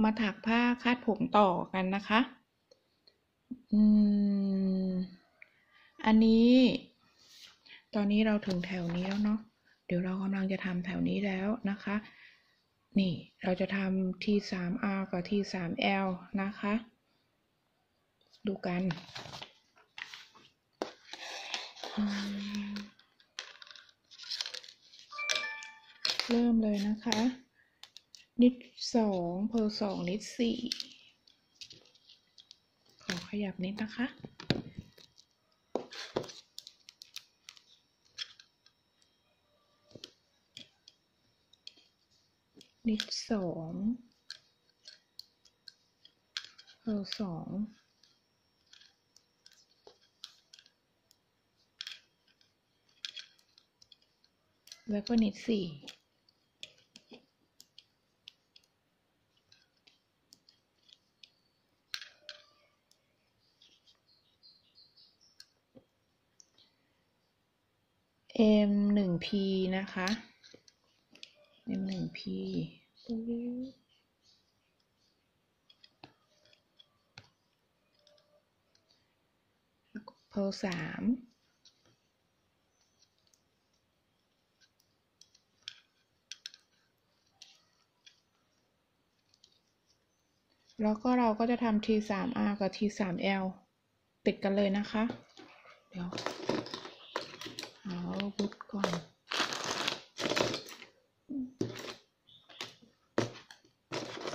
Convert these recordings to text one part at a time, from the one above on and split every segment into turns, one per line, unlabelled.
มาถักผ้าคาดผมต่อกันนะคะอืมอันนี้ ตอนนี้เราถึงแถวนี้แล้วเนาะเดี๋ยวเรากำลังจะทำแถวนี้แล้วนะคะ นี่เราจะทำ T3R กับ T3L นะคะ ดูกันเริ่มเลยนะคะ นิดสองเพอสองนิดสี่ขอขยับนิดนะคะ นิดสองเพอสองแล้วก็นิดสี่ M ห นึ่ง P นะคะ M หนึ่ง P แล้วก็เพลสามแล้วก็เราก็จะทำ T3R กับ T3L ติดกันเลยนะคะ เดี๋ยว เอาบุดก่อน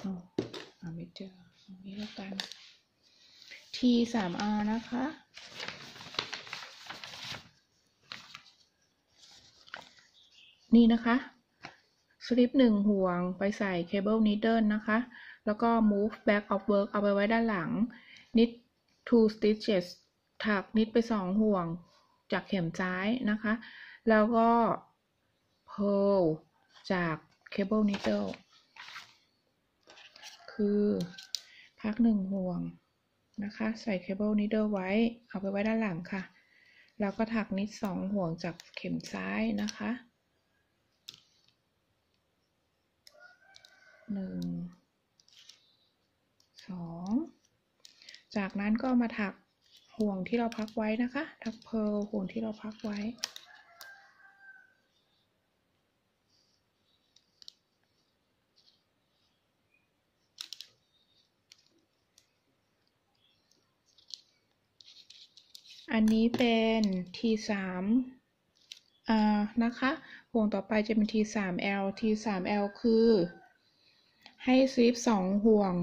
อ๋อหาไม่เจอ กัน T3R นะคะ นี่นะคะสลิปหนึ่งห่วงไปใส่เคเบิลนิดเดิลนะคะ แล้วก็ move back of work เอาไปไว้ด้านหลัง knit two stitches ถักนิดไปสองห่วงจากเข็มซ้ายนะคะ แล้วก็ purl จาก cable needle คือ พักหนึ่งห่วงนะคะ ใส่ cable needle ไว้ เอาไปไว้ด้านหลังค่ะ แล้วก็ถักนิดสองห่วงจากเข็มซ้ายนะคะหนึ่งสองจากนั้นก็มาถักห่วงที่เราพักไว้นะคะ ถักเพลห่วงที่เราพักไว้ อันนี้เป็น T3 อ่านะคะห่วงต่อไปจะเป็น T3L T3L คือ ให้สลิปสองห่วง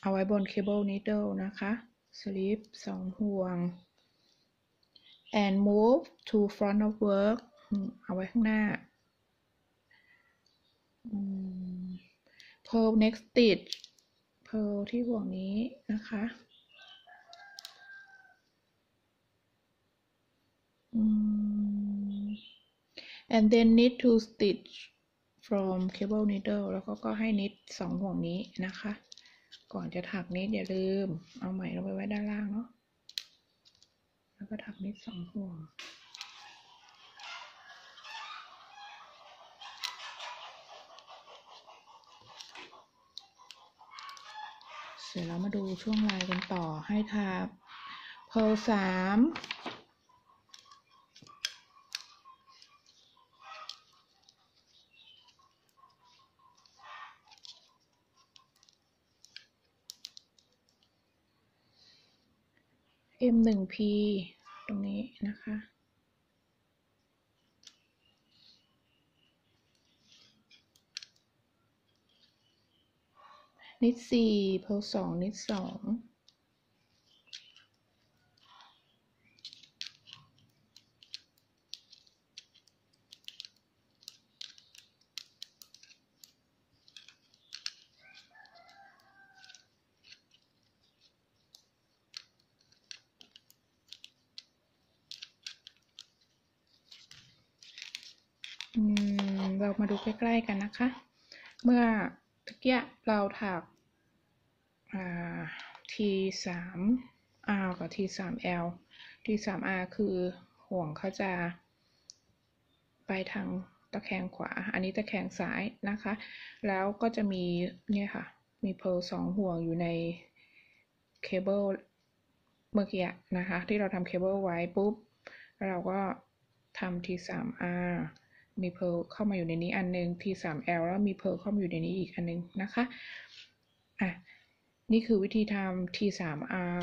เอาไว้บน cable needle นะคะสลิปสองห่วง and move to front of work เอาไว้ข้างหน้า pearl next stitch pearl ที่ห่วงนี้นะคะ and then knit two stitch from cable needle แล้วก็ก็ให้ knit สองห่วงนี้นะคะ ก่อนจะถักนิดอย่าลืม เอาไหมลงไปไว้ด้านล่างเนาะแล้วก็ถักนิดสองห่วงเสร็จแล้วมาดูช่วงลายกันต่อให้ถักเพลสาม M หนึ่ง P ตรงนี้นะคะ นิดสี่เพลสองนิดสอง อื มามาดูใกล้ๆกันนะคะ เมื่อตะกี้เราถักอ่า T สาม R กับ T สาม L T สาม R คือห่วงเขาจะ ไปทางตะแคงขวา อันนี้ตะแคงซ้ายนะคะ แล้วก็จะมีเนี่ยค่ะ มี purl สองห่วงอยู่ในเคเบิลเมื่อกี้นะคะ ที่เราทำเคเบิลไว้ปุ๊บ เราก็ทำ T3R มีเพลเข้ามาอยู่ในนี้อันนึง T3L แล้วมีเพลเข้ามาอยู่ในนี้อีกอันนึงนะคะอะนี่คือวิธีทำ T3R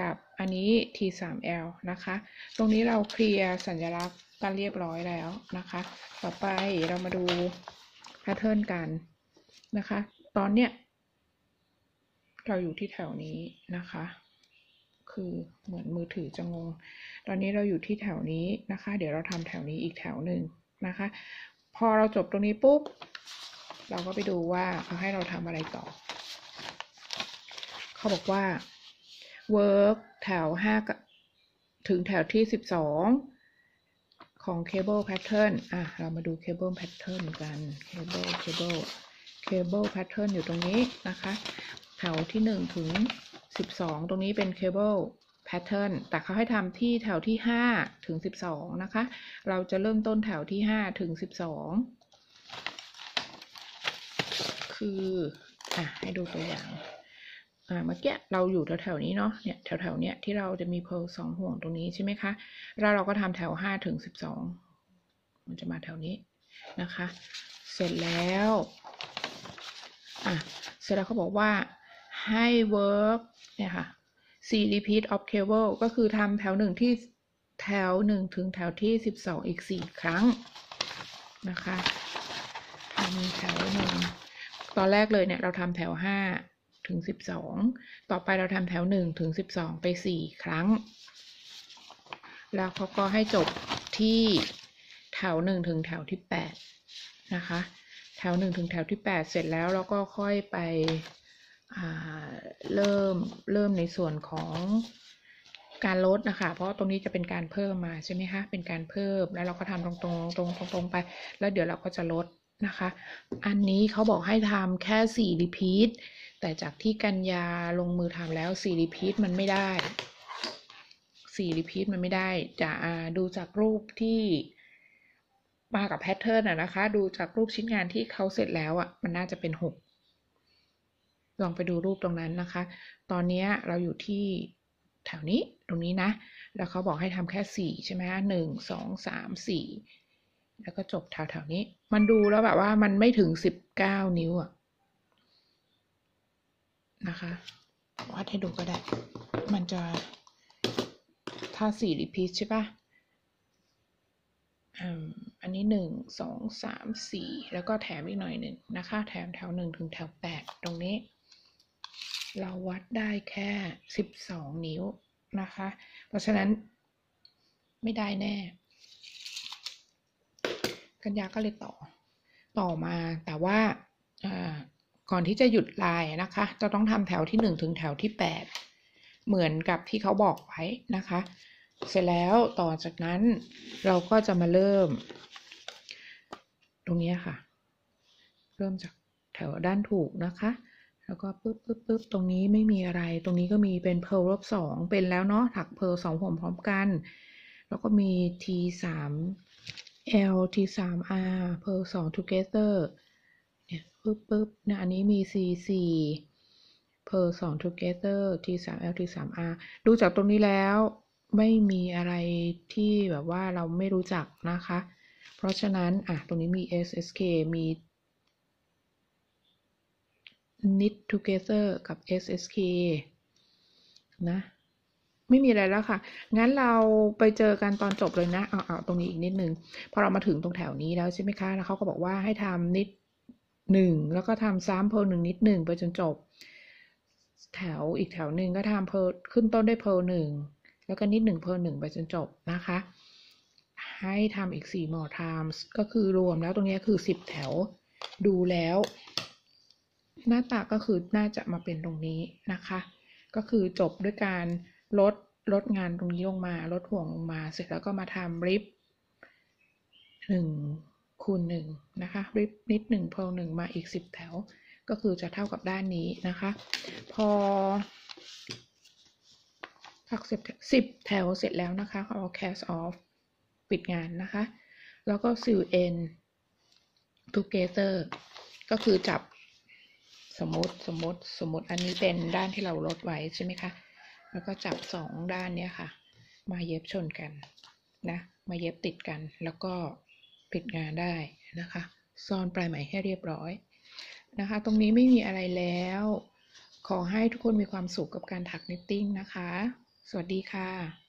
กับอันนี้ T3L นะคะ ตรงนี้เราเคลียร์สัญลักษณ์กันเรียบร้อยแล้วนะคะ ต่อไปเรามาดูแพทเทิร์นกันนะคะ ตอนเนี้ยเราอยู่ที่แถวนี้นะคะ คือเหมือนมือถือจะงง ตอนนี้เราอยู่ที่แถวนี้นะคะ เดี๋ยวเราทำแถวนี้อีกแถวหนึ่ง นะคะ พอเราจบตรงนี้ปุ๊บ เราก็ไปดูว่าเขาให้เราทำอะไรต่อ เขาบอกว่า work แถวห้าถึงแถวที่สิบสองของ cable pattern อะ เรามาดู cable pattern กัน cable cable cable pattern อยู่ตรงนี้นะคะ แถวที่หนึ่งถึงสิบสองตรงนี้เป็น cable pattern แต่เขาให้ทำที่แถวที่ห้าถึงสิบสองนะคะ เราจะเริ่มต้นแถวที่ห้าถึงสิบสองคืออะให้ดูตัวอย่างอ่าเมื่อกี้เราอยู่แถวๆนี้เนาะเนี่ยแถวๆเนี้ยที่เราจะมีเพลสองห่วงตรงนี้ใช่ไหมคะแล้วเราก็ทำแถวห้าถึงสิบสองมันจะมาแถวนี้นะคะ เสร็จแล้วอะเสร็จแล้วเขาบอกว่าให้ work เนี่ยค่ะ c repeat of cable ก็คือทำแถวหนึ่งที่แถวหนึ่งถึงแถวที่สิบองอีกสี่ครั้งนะคะทำแถวหนึ่งตอนแรกเลยเนี่ยเราทำแถวห้าถึงสิบองต่อไปเราทำแถวหนึ่งถึงสิบองไปสี่ครั้ง แล้วเขาก็ให้จบที่แถวหนึ่งถึงแถวที่แปดนะคะ แถวหนึ่งถึงแถวที่แปดเสร็จแล้วเราก็ค่อยไป เริ่มเริ่มในส่วนของการลดนะคะ เพราะตรงนี้จะเป็นการเพิ่มมาใช่ไหมคะ เป็นการเพิ่ม แล้วเราก็ทำตรงๆตรงๆตรงไป แล้วเดี๋ยวเราก็จะลดนะคะ อันนี้เขาบอกให้ทำแค่สี่รีพีทแต่จากที่กันยาลงมือทำแล้วสี่ repeat มันไม่ได้สี่ repeat มันไม่ได้ จะดูจากรูปที่มากับ pattern อะนะคะ ดูจากรูปชิ้นงานที่เขาเสร็จแล้วอะมันน่าจะเป็นหก ลองไปดูรูปตรงนั้นนะคะ ตอนนี้เราอยู่ที่แถวนี้ตรงนี้นะ แล้วเขาบอกให้ทำแค่สี่ใช่ไหมหนึ่งสองสามสี่แล้วก็จบแถวๆนี้ มันดูแล้วแบบว่ามันไม่ถึงสิบเก้านิ้วอะนะคะวัดให้ดูก็ได้ มันจะถ้าสี่รีพีทใช่ปะอันนี้หนึ่งสองสามสี่แล้วก็แถมอีกหน่อยหนึ่งนะคะ แถมแถวหนึ่งถึงแถวแปดตรงนี้ เราวัดได้แค่สิบสองนิ้วนะคะ เพราะฉะนั้นไม่ได้แน่ กันยาก็เลยต่อต่อมาแต่ว่าก่อนที่จะหยุดลายนะคะ จะต้องทำแถวที่หนึ่งถึงแถวที่แปดเหมือนกับที่เขาบอกไว้นะคะ เสร็จแล้วต่อจากนั้นเราก็จะมาเริ่ม ตรงนี้ค่ะ เริ่มจากแถวด้านถูกนะคะ แล้วก็ปึ๊บปึ๊บปึ๊บตรงนี้ไม่มีอะไร ตรงนี้ก็มีเป็นเพลลบสองเป็นแล้วเนาะถักเพลสองห่วงพร้อมกัน แล้วก็มี T สาม L T สาม R เพลสอง together เนี่ยปึ๊บปึ๊บนี่ยอันนี้มี C สี่เพลสอง together T สาม L T สาม R ดูจากตรงนี้แล้วไม่มีอะไรที่แบบว่าเราไม่รู้จักนะคะ เพราะฉะนั้นอะตรงนี้มี SSK มี knit together กับ SSK นะ ไม่มีอะไรแล้วค่ะ งั้นเราไปเจอกันตอนจบเลยนะ เอาเอาตรงนี้อีกนิดนึง พอเรามาถึงตรงแถวนี้แล้วใช่ไหมคะ แล้วเขาก็บอกว่าให้ทำนิดหนึ่งแล้วก็ทำซ้ำเพลหนึ่งนิดหนึ่งไปจนจบ แถวอีกแถวหนึ่งก็ทำเพลขึ้นต้นด้วยเพลหนึ่งแล้วก็นิดหนึ่งเพลหนึ่งไปจนจบนะคะ ให้ทำอีกสี่ more times ก็คือรวมแล้วตรงนี้คือสิบแถวดูแล้ว หน้าตาก็คือน่าจะมาเป็นตรงนี้นะคะ ก็คือจบด้วยการลดลดงานตรงนี้ลงมา ลดห่วงลงมา เสร็จแล้วก็มาทำริบหนึ่งคูณหนึ่งนะคะริบนิดหนึ่งเพลหนึ่งมาอีกสิบแถว ก็คือจะเท่ากับด้านนี้นะคะ พอถักสิบสิบแถวเสร็จแล้วนะคะเอา cast off ปิดงานนะคะ แล้วก็ sew end together ก็คือจับ มมติสมมติสมมติอันนี้เป็นด้านที่เราลดไว้ใช่ไหมคะ แล้วก็จับสองด้านเนี้ยค่ะ มาเย็บชนกันนะ มาเย็บติดกันแล้วก็ปิดงานได้นะคะ ซ่อนปลายไหมให้เรียบร้อยนะคะ ตรงนี้ไม่มีอะไรแล้ว ขอให้ทุกคนมีความสุขกับการถักนิตติ้งนะคะ สวัสดีค่ะ